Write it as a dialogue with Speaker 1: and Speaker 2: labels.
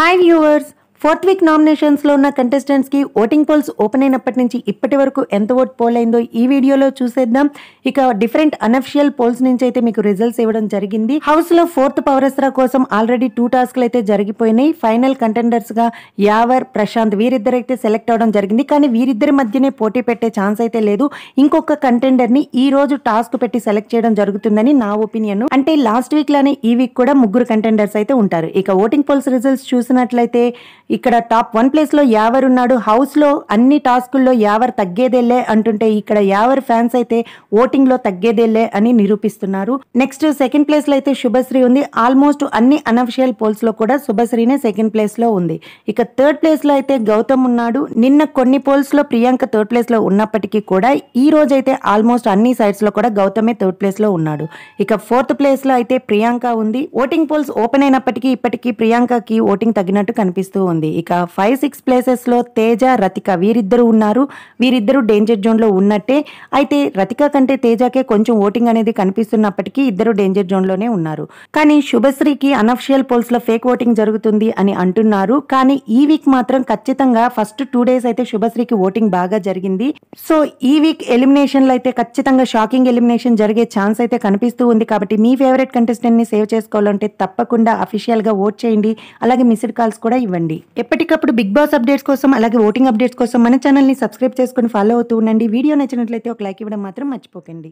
Speaker 1: Hi viewers, fourth week నామినేషన్స్లో ఉన్న కంటెస్టెంట్స్కి ఓటింగ్ పోల్స్ ఓపెన్ అయినప్పటి నుంచి ఇప్పటి వరకు ఎంత ఓట్ పోల్ అయిందో ఈ వీడియోలో చూసేద్దాం. ఇక డిఫరెంట్ అనఫిషియల్ పోల్స్ నుంచి అయితే మీకు రిజల్ట్స్ ఇవ్వడం జరిగింది. హౌస్లో ఫోర్త్ పవరస్రా కోసం ఆల్రెడీ టూ టాస్క్లు అయితే జరిగిపోయినాయి. ఫైనల్ కంటెండర్స్గా యావర్ ప్రశాంత్ వీరిద్దరైతే సెలెక్ట్ అవడం జరిగింది. కానీ వీరిద్దరి మధ్యనే పోటీ పెట్టే ఛాన్స్ అయితే లేదు. ఇంకొక కంటెండర్ని ఈ రోజు టాస్క్ పెట్టి సెలెక్ట్ చేయడం జరుగుతుందని నా ఒపీనియన్ అంటే లాస్ట్ వీక్ లానే ఈ వీక్ కూడా ముగ్గురు కంటెండర్స్ అయితే ఉంటారు. ఇక ఓటింగ్ పోల్స్ రిజల్ట్స్ చూసినట్లయితే ఇక్కడ టాప్ వన్ ప్లేస్లో యావర్ ఉన్నాడు. హౌస్లో అన్ని టాస్కుల్లో యావర్ తగ్గేదేలే అంటుంటే ఇక్కడ యావర్ ఫ్యాన్స్ అయితే ఓటింగ్లో తగ్గేదేలే అని నిరూపిస్తున్నారు. నెక్స్ట్ సెకండ్ ప్లేస్లో అయితే శుభశ్రీ ఉంది. ఆల్మోస్ట్ అన్ని అనఫిషియల్ పోల్స్లో కూడా శుభశ్రీనే సెకండ్ ప్లేస్లో ఉంది. ఇక థర్డ్ ప్లేస్లో అయితే గౌతమ్ ఉన్నాడు. నిన్న కొన్ని పోల్స్లో ప్రియాంక థర్డ్ ప్లేస్లో ఉన్నప్పటికీ కూడా ఈ రోజు అయితే ఆల్మోస్ట్ అన్ని సైడ్స్లో కూడా గౌతమే థర్డ్ ప్లేస్లో ఉన్నాడు. ఇక ఫోర్త్ ప్లేస్లో అయితే ప్రియాంక ఉంది. ఓటింగ్ పోల్స్ ఓపెన్ అయినప్పటికీ ఇప్పటికీ ప్రియాంకకి ఓటింగ్ తగ్గినట్టు కనిపిస్తూ ఉంది. ఇక ఫైవ్ సిక్స్ ప్లేసెస్లో తేజ రతిక వీరిద్దరు ఉన్నారు. వీరిద్దరు డేంజర్ జోన్లో ఉన్నట్టే. అయితే రతిక కంటే తేజకే కొంచెం ఓటింగ్ అనేది కనిపిస్తున్నప్పటికీ ఇద్దరు డేంజర్ జోన్లోనే ఉన్నారు. కానీ శుభశ్రీకి అనఫిషియల్ పోల్స్లో ఫేక్ ఓటింగ్ జరుగుతుంది అని అంటున్నారు. కానీ ఈ వీక్ మాత్రం ఖచ్చితంగా ఫస్ట్ టూ డేస్ అయితే శుభశ్రీకి ఓటింగ్ బాగా జరిగింది. సో ఈ వీక్ ఎలిమినేషన్లో అయితే ఖచ్చితంగా షాకింగ్ ఎలిమినేషన్ జరిగే ఛాన్స్ అయితే కనిపిస్తూ ఉంది. కాబట్టి మీ ఫేవరెట్ కంటెస్టెంట్ని సేవ్ చేసుకోవాలంటే తప్పకుండా అఫీషియల్గా ఓట్ చేయండి. అలాగే మిస్డ్ కాల్స్ కూడా ఇవ్వండి. ఎప్పటికప్పుడు బిగ్ బాస్ అప్డేట్స్ కోసం అలాగే ఓటింగ్ అప్డేట్స్ కోసం మన ఛానల్ని సబ్స్క్రైబ్ చేసుకుని ఫాలో అవుతూ ఉండండి. వీడియో నచ్చినట్లయితే ఒక లైక్ ఇవ్వడం మాత్రం మర్చిపోకండి.